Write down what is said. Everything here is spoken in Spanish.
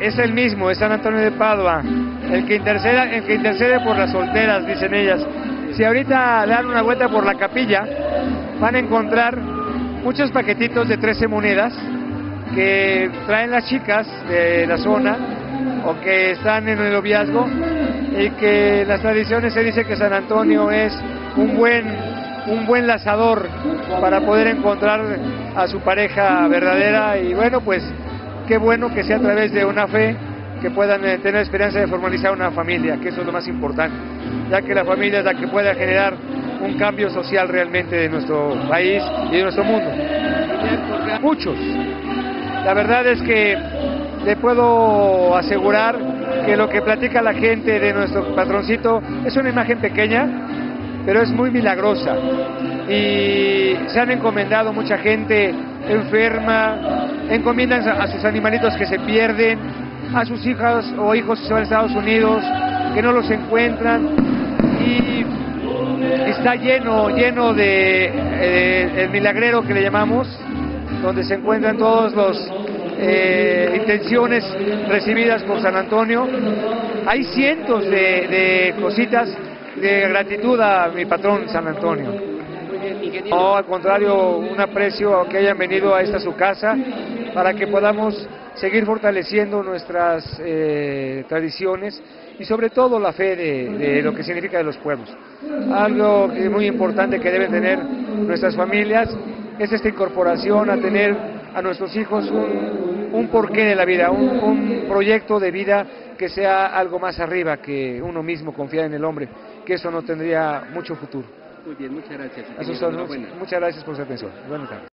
Es el mismo, es San Antonio de Padua, el que, intercede, el que intercede por las solteras, dicen ellas. Si ahorita dan una vuelta por la capilla, van a encontrar muchos paquetitos de 13 monedas que traen las chicas de la zona o que están en el noviazgo y que las tradiciones se dice que San Antonio es un buen un buen lazador para poder encontrar a su pareja verdadera y bueno pues qué bueno que sea a través de una fe que puedan eh, tener esperanza de formalizar una familia, que eso es lo más importante, ya que la familia es la que puede generar un cambio social realmente de nuestro país y de nuestro mundo. Muchos. La verdad es que le puedo asegurar que lo que platica la gente de nuestro patroncito es una imagen pequeña, pero es muy milagrosa. Y se han encomendado mucha gente enferma, encomiendan a sus animalitos que se pierden, a sus hijas o hijos que se van a Estados Unidos, que no los encuentran. Y está lleno, lleno de eh, el milagrero que le llamamos, donde se encuentran todos los eh, intenciones recibidas por San Antonio. Hay cientos de cositas de gratitud a mi patrón San Antonio. No, al contrario, un aprecio a que hayan venido a esta su casa para que podamos seguir fortaleciendo nuestras eh, tradiciones y sobre todo la fe de, de, lo que significa de los pueblos. Algo que es muy importante que deben tener nuestras familias es esta incorporación a tener a nuestros hijos un, un porqué de la vida, un, un, proyecto de vida que sea algo más arriba que uno mismo confiar en el hombre, que eso no tendría mucho futuro. Muy bien, muchas gracias. Muchas gracias por su atención. Buenas tardes.